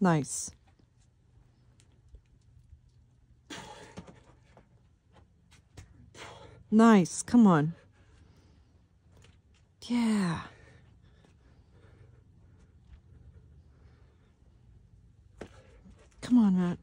Nice. Nice. Come on. Yeah. Come on, Matt.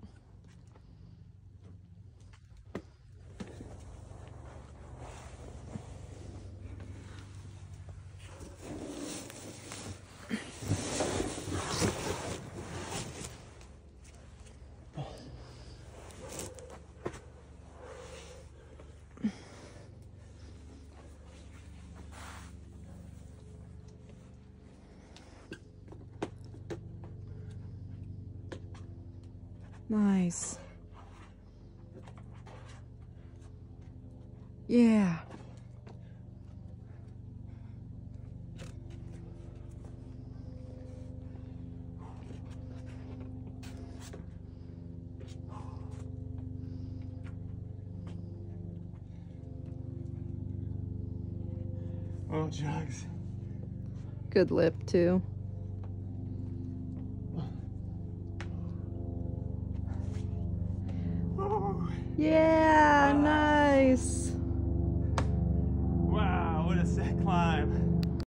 Nice. Yeah. Oh, jugs. Good lip, too. Yeah, nice. Wow, what a sick climb.